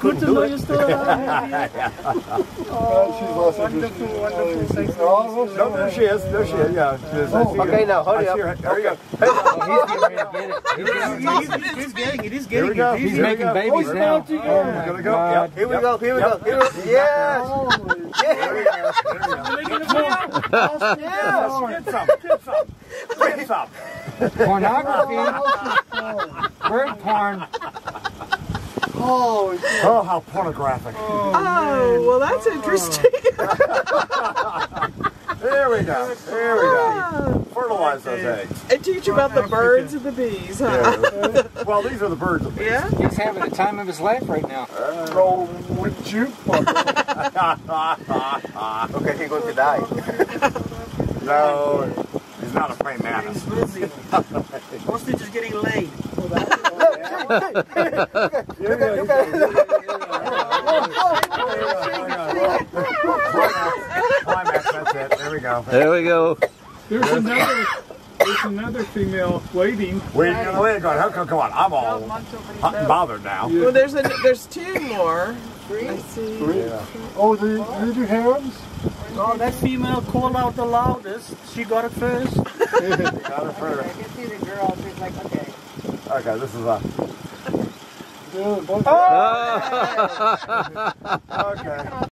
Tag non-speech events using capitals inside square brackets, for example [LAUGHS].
Good to do know it. you're still alive. Oh, wonderful, wonderful. Oh, Thanks for oh, No, there she is. There she is. Yeah. She is. I oh, see Okay, her. now, hurry up. her. There you [LAUGHS] [LAUGHS] go. He's, he's getting it. He's Here we getting go. it. He's Here making go. babies Oh, now. Here we go. Yep. Here we go, here we go, here we go. Yes! There we go. There we go. Get some. Get some. Get some. [LAUGHS] Pornography. Bird porn. Oh, oh how pornographic. Oh, oh well, that's interesting. [LAUGHS] There we go. There we go. Ah. Fertilize those eggs. And teach about the birds and the bees, huh? Yeah. [LAUGHS] Well, these are the birds. of Yeah? He's having the time of his life right now. Uh, oh, Roll with you. [LAUGHS] Okay, he's going to die. No, he's not a praying mantis. He's busy. Ostrich is getting laid. Climax, that's it. There we go. There we go. There's another, there's another female waiting. Wait, wait, go on. Come, come on. I'm all hot and bothered now. Well, there's a, there's two more. I see. Oh, the little harems? Oh, that female called out the loudest. She got it first. [LAUGHS] Got it first. I can see the girl. She's like, okay. Okay, this is a. Oh. Okay.